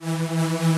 Música